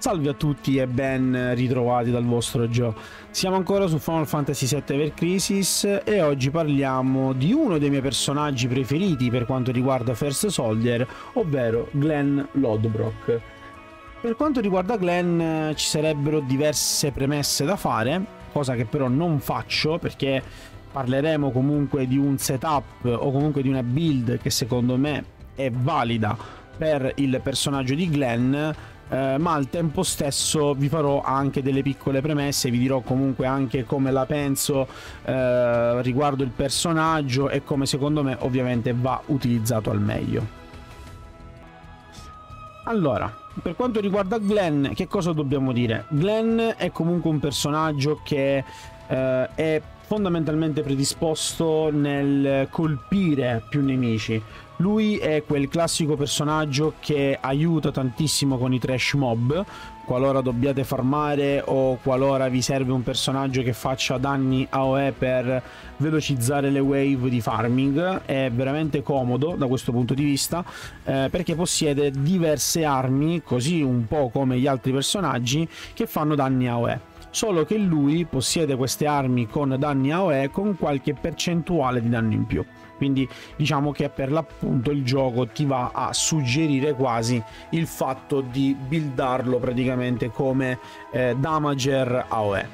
Salve a tutti e ben ritrovati dal vostro Joe. Siamo ancora su Final Fantasy VII Ever Crisis e oggi parliamo di uno dei miei personaggi preferiti per quanto riguarda First Soldier, ovvero Glenn Lodbrok. Per quanto riguarda Glenn ci sarebbero diverse premesse da fare, cosa che però non faccio perché parleremo comunque di un setup o comunque di una build che secondo me è valida per il personaggio di Glenn eh, ma al tempo stesso vi farò anche delle piccole premesse, vi dirò comunque anche come la penso eh, riguardo il personaggio e come secondo me ovviamente va utilizzato al meglio. Allora, per quanto riguarda Glenn, che cosa dobbiamo dire? Glenn è comunque un personaggio che eh, è fondamentalmente predisposto nel colpire più nemici. Lui è quel classico personaggio che aiuta tantissimo con i trash mob, qualora dobbiate farmare o qualora vi serve un personaggio che faccia danni AOE per velocizzare le wave di farming. È veramente comodo da questo punto di vista eh, perché possiede diverse armi, così un po' come gli altri personaggi, che fanno danni AOE solo che lui possiede queste armi con danni AOE con qualche percentuale di danno in più. Quindi diciamo che per l'appunto il gioco ti va a suggerire quasi il fatto di buildarlo praticamente come eh, damager AOE.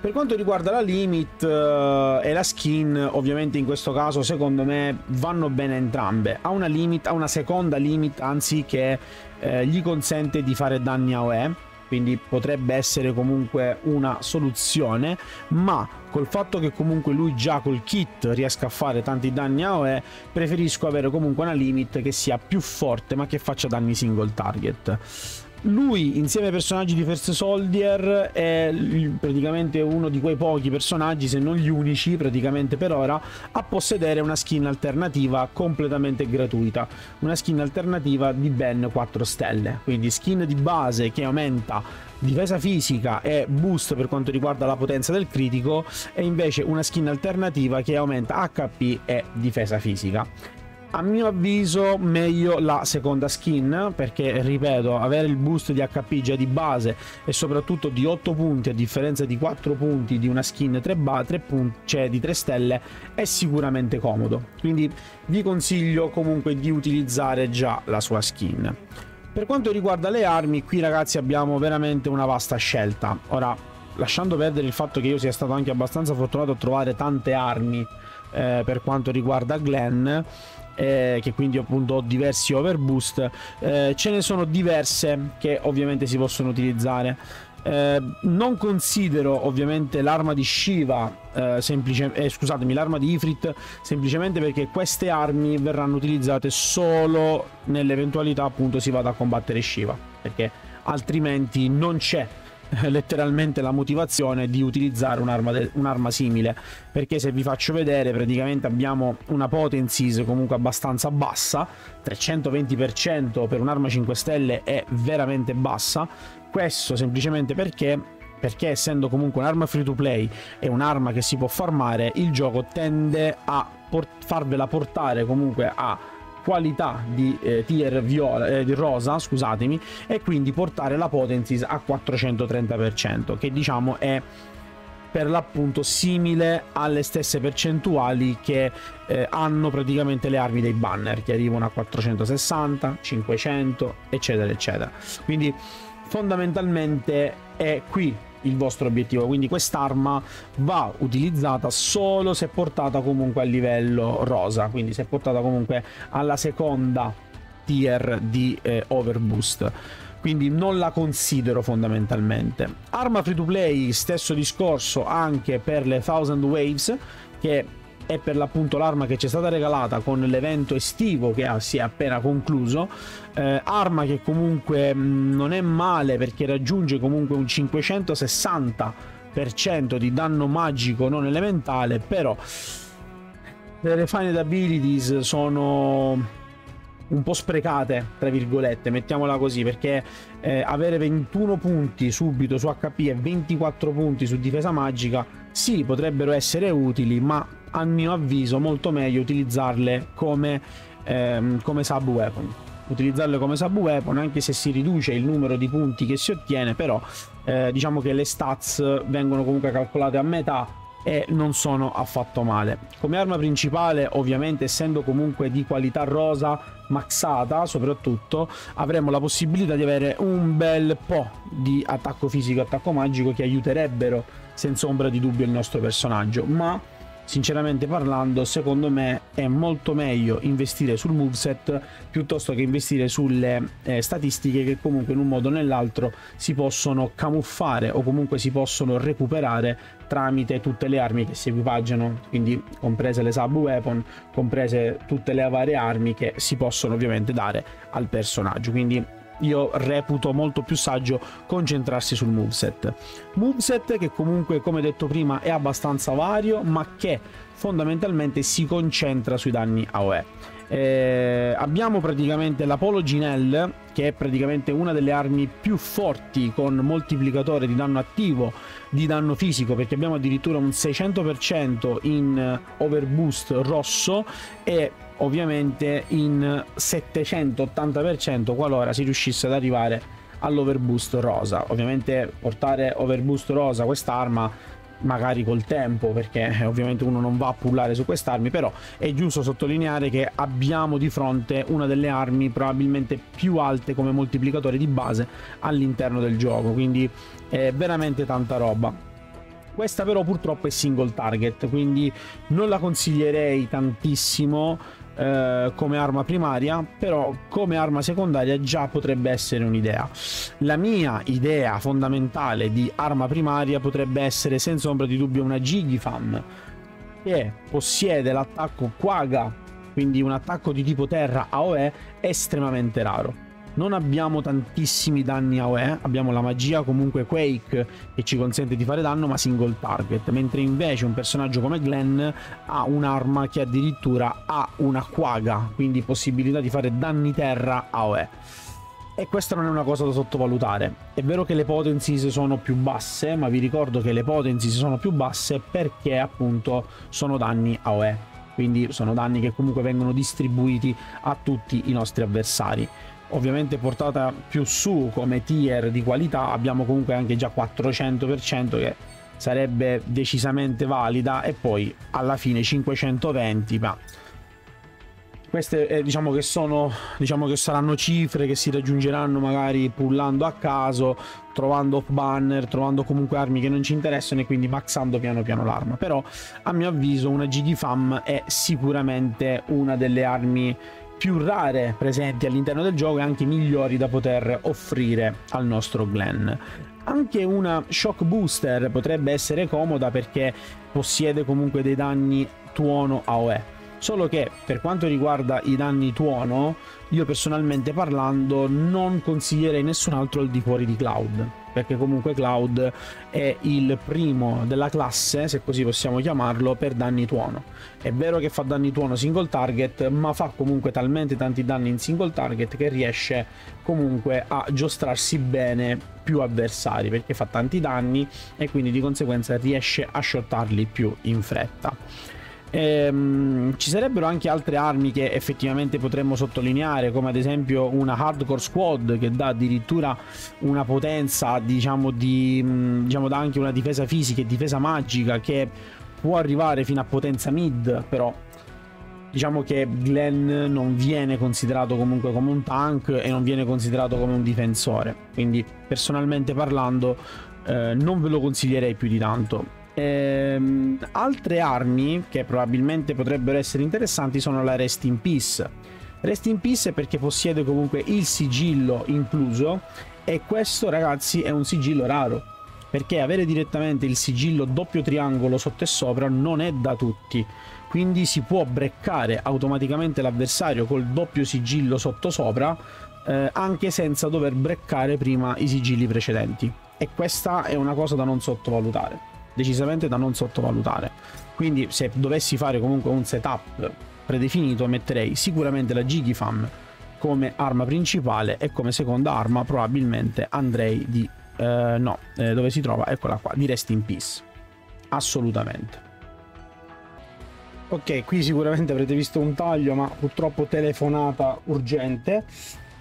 Per quanto riguarda la limit uh, e la skin, ovviamente in questo caso secondo me vanno bene entrambe. Ha una limit, ha una seconda limit, anzi che eh, gli consente di fare danni AOE quindi potrebbe essere comunque una soluzione, ma col fatto che comunque lui già col kit riesca a fare tanti danni AOE, preferisco avere comunque una limit che sia più forte ma che faccia danni single target lui insieme ai personaggi di First Soldier è praticamente uno di quei pochi personaggi, se non gli unici praticamente per ora, a possedere una skin alternativa completamente gratuita. Una skin alternativa di ben 4 stelle, quindi skin di base che aumenta difesa fisica e boost per quanto riguarda la potenza del critico e invece una skin alternativa che aumenta HP e difesa fisica a mio avviso meglio la seconda skin perché ripeto avere il boost di HP già di base e soprattutto di 8 punti a differenza di 4 punti di una skin 3, ba- 3 punti, cioè di 3 stelle è sicuramente comodo. Quindi vi consiglio comunque di utilizzare già la sua skin. Per quanto riguarda le armi qui ragazzi abbiamo veramente una vasta scelta. Ora lasciando perdere il fatto che io sia stato anche abbastanza fortunato a trovare tante armi eh, per quanto riguarda Glenn eh, che quindi appunto ho diversi overboost eh, ce ne sono diverse che ovviamente si possono utilizzare. Eh, non considero ovviamente l'arma di Shiva eh, semplice, eh, scusatemi l'arma di Ifrit semplicemente perché queste armi verranno utilizzate solo nell'eventualità appunto si vada a combattere Shiva perché altrimenti non c'è letteralmente la motivazione di utilizzare un'arma, de- un'arma simile. Perché se vi faccio vedere praticamente abbiamo una potencies comunque abbastanza bassa. 320% per un'arma 5 stelle è veramente bassa. Questo semplicemente perché perché essendo comunque un'arma free to play e un'arma che si può farmare il gioco tende a port- farvela portare comunque a qualità di eh, tier viola, eh, di rosa, scusatemi, e quindi portare la potencies a 430%, che diciamo è per l'appunto simile alle stesse percentuali che eh, hanno praticamente le armi dei banner che arrivano a 460, 500 eccetera eccetera. Quindi fondamentalmente è qui il vostro obiettivo. Quindi quest'arma va utilizzata solo se portata comunque a livello rosa, quindi se portata comunque alla seconda tier di eh, overboost quindi non la considero fondamentalmente. Arma free to play, stesso discorso anche per le Thousand Waves, che è per l'appunto l'arma che ci è stata regalata con l'evento estivo che si è appena concluso. Eh, arma che comunque mm, non è male perché raggiunge comunque un 560% di danno magico non elementale, però le refined abilities sono un po' sprecate, tra virgolette, mettiamola così, perché eh, avere 21 punti subito su HP e 24 punti su difesa magica, sì, potrebbero essere utili, ma a mio avviso molto meglio utilizzarle come, ehm, come sub weapon utilizzarle come sub weapon anche se si riduce il numero di punti che si ottiene però eh, diciamo che le stats vengono comunque calcolate a metà e non sono affatto male. Come arma principale, ovviamente essendo comunque di qualità rosa maxata, soprattutto avremo la possibilità di avere un bel po' di attacco fisico e attacco magico che aiuterebbero senza ombra di dubbio il nostro personaggio, ma sinceramente parlando secondo me è molto meglio investire sul moveset piuttosto che investire sulle eh, statistiche che comunque in un modo o nell'altro si possono camuffare o comunque si possono recuperare tramite tutte le armi che si equipaggiano quindi comprese le sub weapon comprese tutte le varie armi che si possono ovviamente dare al personaggio. Quindi io reputo molto più saggio concentrarsi sul moveset. Moveset che comunque, come detto prima, è abbastanza vario, ma che fondamentalmente si concentra sui danni AOE. Eh, abbiamo praticamente la Polo Ginelle, che è praticamente una delle armi più forti con moltiplicatore di danno attivo, di danno fisico, perché abbiamo addirittura un 600% in overboost rosso e ovviamente in 780% qualora si riuscisse ad arrivare all'overboost rosa. Ovviamente portare overboost rosa quest'arma magari col tempo perché eh, ovviamente uno non va a pullare su quest'armi però è giusto sottolineare che abbiamo di fronte una delle armi probabilmente più alte come moltiplicatore di base all'interno del gioco quindi è veramente tanta roba questa però purtroppo è single target quindi non la consiglierei tantissimo eh, come arma primaria, però come arma secondaria già potrebbe essere un'idea. La mia idea fondamentale di arma primaria potrebbe essere senza ombra di dubbio una Gigifam che possiede l'attacco Quaga, quindi un attacco di tipo terra AOE estremamente raro non abbiamo tantissimi danni AOE, abbiamo la magia comunque Quake che ci consente di fare danno ma single target, mentre invece un personaggio come Glenn ha un'arma che addirittura ha una quaga, quindi possibilità di fare danni terra AOE. E questa non è una cosa da sottovalutare. È vero che le potencies sono più basse, ma vi ricordo che le potencies sono più basse perché appunto sono danni AOE. Quindi sono danni che comunque vengono distribuiti a tutti i nostri avversari ovviamente portata più su come tier di qualità abbiamo comunque anche già 400% che sarebbe decisamente valida e poi alla fine 520 ma queste eh, diciamo che sono diciamo che saranno cifre che si raggiungeranno magari pullando a caso trovando off banner trovando comunque armi che non ci interessano e quindi maxando piano piano l'arma. Però a mio avviso una GD FAM è sicuramente una delle armi più rare presenti all'interno del gioco e anche migliori da poter offrire al nostro Glenn. Anche una Shock Booster potrebbe essere comoda perché possiede comunque dei danni tuono AOE. Solo che per quanto riguarda i danni tuono, io personalmente parlando non consiglierei nessun altro al di fuori di Cloud perché comunque Cloud è il primo della classe, se così possiamo chiamarlo, per danni tuono. È vero che fa danni tuono single target, ma fa comunque talmente tanti danni in single target che riesce comunque a giostrarsi bene più avversari, perché fa tanti danni e quindi di conseguenza riesce a shottarli più in fretta. Ehm, ci sarebbero anche altre armi che effettivamente potremmo sottolineare, come ad esempio una Hardcore Squad che dà addirittura una potenza, diciamo, di, mm, diciamo, dà anche una difesa fisica e difesa magica che può arrivare fino a potenza mid, però diciamo che Glenn non viene considerato comunque come un tank e non viene considerato come un difensore, quindi personalmente parlando eh, non ve lo consiglierei più di tanto Ehm, altre armi che probabilmente potrebbero essere interessanti sono la Rest in Peace. Rest in Peace perché possiede comunque il sigillo incluso e questo ragazzi è un sigillo raro perché avere direttamente il sigillo doppio triangolo sotto e sopra non è da tutti. Quindi si può breccare automaticamente l'avversario col doppio sigillo sotto sopra eh, anche senza dover breccare prima i sigilli precedenti. E questa è una cosa da non sottovalutare decisamente da non sottovalutare. Quindi se dovessi fare comunque un setup predefinito metterei sicuramente la Gigifam come arma principale e come seconda arma probabilmente andrei di... Eh, no, eh, dove si trova? Eccola qua, di Rest in Peace. Assolutamente. Ok, qui sicuramente avrete visto un taglio, ma purtroppo telefonata urgente.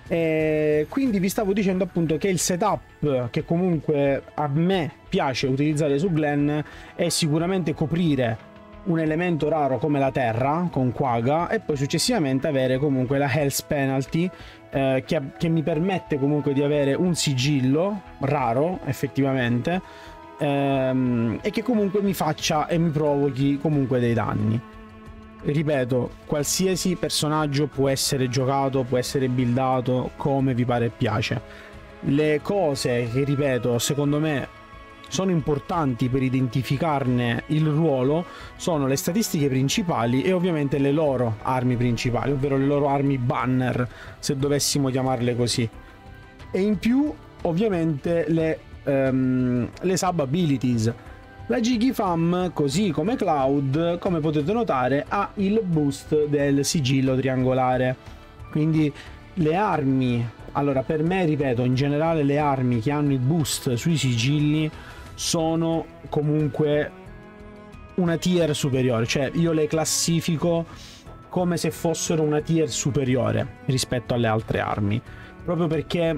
E quindi vi stavo dicendo appunto che il setup che comunque a me piace utilizzare su Glen è sicuramente coprire un elemento raro come la terra con Quaga e poi successivamente avere comunque la Health Penalty eh, che, che, mi permette comunque di avere un sigillo raro effettivamente ehm, e che comunque mi faccia e mi provochi comunque dei danni ripeto, qualsiasi personaggio può essere giocato, può essere buildato come vi pare e piace. Le cose che, ripeto, secondo me sono importanti per identificarne il ruolo sono le statistiche principali e ovviamente le loro armi principali, ovvero le loro armi banner, se dovessimo chiamarle così. E in più, ovviamente, le, um, le sub abilities la Gigifam, così come Cloud, come potete notare, ha il boost del sigillo triangolare. Quindi le armi, allora per me, ripeto, in generale le armi che hanno il boost sui sigilli sono comunque una tier superiore, cioè io le classifico come se fossero una tier superiore rispetto alle altre armi, proprio perché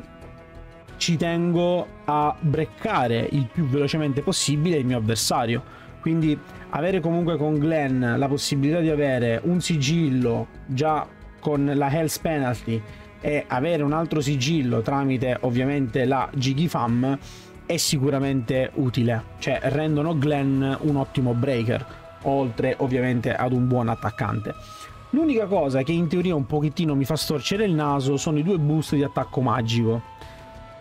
ci tengo a breccare il più velocemente possibile il mio avversario. Quindi avere comunque con Glenn la possibilità di avere un sigillo già con la Health Penalty e avere un altro sigillo tramite ovviamente la Gigifam è sicuramente utile. Cioè rendono Glenn un ottimo breaker, oltre ovviamente ad un buon attaccante. L'unica cosa che in teoria un pochettino mi fa storcere il naso sono i due boost di attacco magico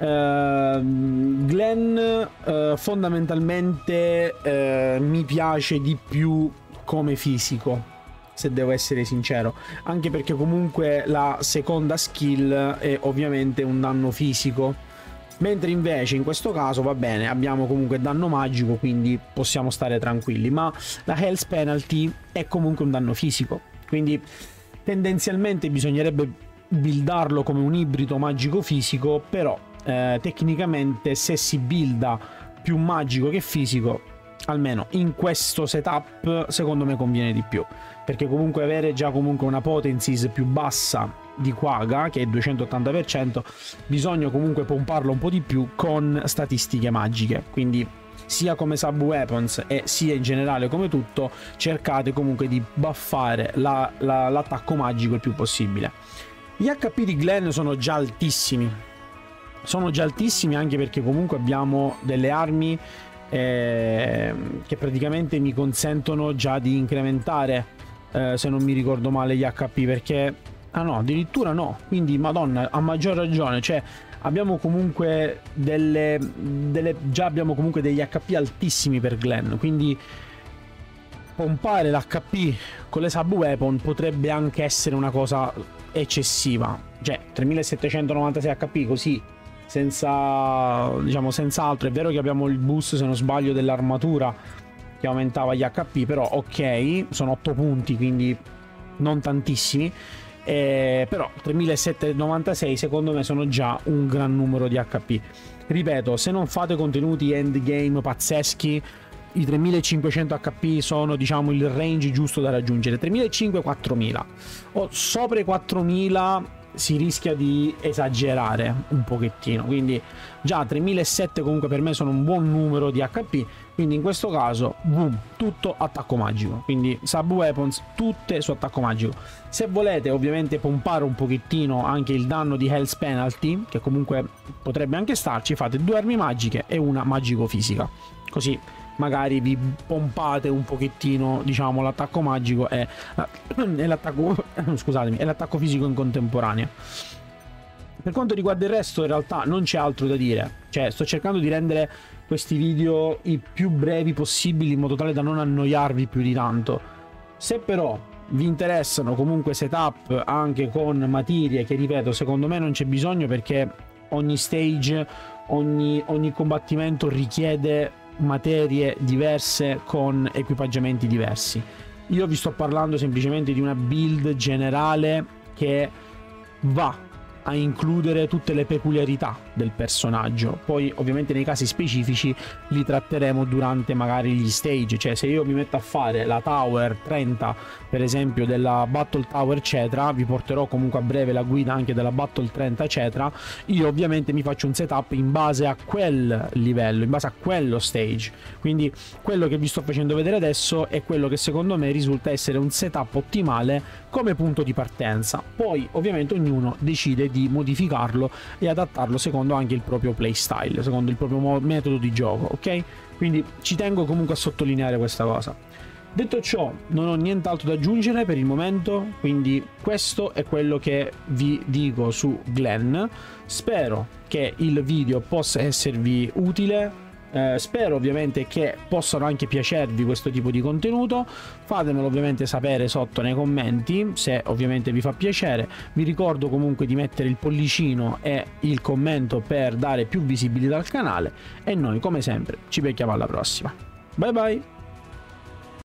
Uh, Glenn uh, fondamentalmente uh, mi piace di più come fisico se devo essere sincero. Anche perché comunque la seconda skill è ovviamente un danno fisico. Mentre invece in questo caso va bene abbiamo comunque danno magico quindi possiamo stare tranquilli. Ma la health penalty è comunque un danno fisico. Quindi tendenzialmente bisognerebbe buildarlo come un ibrido magico fisico però eh, tecnicamente se si builda più magico che fisico, almeno in questo setup secondo me conviene di più, perché comunque avere già comunque una potencies più bassa di Quaga, che è 280%, bisogna comunque pomparlo un po' di più con statistiche magiche, quindi sia come sub weapons e sia in generale come tutto cercate comunque di buffare la, la, l'attacco magico il più possibile. Gli HP di Glenn sono già altissimi sono già altissimi anche perché comunque abbiamo delle armi eh, che praticamente mi consentono già di incrementare eh, se non mi ricordo male gli HP perché ah no addirittura no. Quindi madonna a maggior ragione cioè abbiamo comunque delle, delle già abbiamo comunque degli HP altissimi per Glenn quindi pompare l'HP con le sub weapon potrebbe anche essere una cosa eccessiva. Cioè 3796 HP così senza diciamo senza altro. È vero che abbiamo il boost se non sbaglio dell'armatura che aumentava gli HP però ok sono 8 punti quindi non tantissimi. Eh, però 3796 secondo me sono già un gran numero di HP ripeto se non fate contenuti endgame pazzeschi i 3500 HP sono diciamo il range giusto da raggiungere. 3500 4000 o sopra i 4000 si rischia di esagerare un pochettino. Quindi già 3007 comunque per me sono un buon numero di HP quindi in questo caso boom tutto attacco magico. Quindi sub weapons tutte su attacco magico. Se volete ovviamente pompare un pochettino anche il danno di health penalty che comunque potrebbe anche starci fate due armi magiche e una magico fisica. Così magari vi pompate un pochettino diciamo l'attacco magico e, e l'attacco scusatemi e l'attacco fisico in contemporanea. Per quanto riguarda il resto in realtà non c'è altro da dire. Cioè sto cercando di rendere questi video i più brevi possibili in modo tale da non annoiarvi più di tanto. Se però vi interessano comunque setup anche con materie che ripeto secondo me non c'è bisogno perché ogni stage ogni, ogni combattimento richiede materie diverse con equipaggiamenti diversi. Io vi sto parlando semplicemente di una build generale che va a includere tutte le peculiarità del personaggio. Poi ovviamente nei casi specifici li tratteremo durante magari gli stage, cioè se io mi metto a fare la Tower 30 per esempio della Battle Tower eccetera, vi porterò comunque a breve la guida anche della Battle 30 eccetera, io ovviamente mi faccio un setup in base a quel livello, in base a quello stage. Quindi quello che vi sto facendo vedere adesso è quello che secondo me risulta essere un setup ottimale come punto di partenza. Poi ovviamente ognuno decide di modificarlo e adattarlo secondo anche il proprio playstyle, secondo il proprio metodo di gioco, ok? Quindi ci tengo comunque a sottolineare questa cosa. Detto ciò, non ho nient'altro da aggiungere per il momento, quindi questo è quello che vi dico su Glenn. Spero che il video possa esservi utile, eh, spero ovviamente che possano anche piacervi questo tipo di contenuto. Fatemelo ovviamente sapere sotto nei commenti se ovviamente vi fa piacere. Vi ricordo comunque di mettere il pollicino e il commento per dare più visibilità al canale. E noi come sempre ci becchiamo alla prossima. Bye bye!